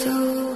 so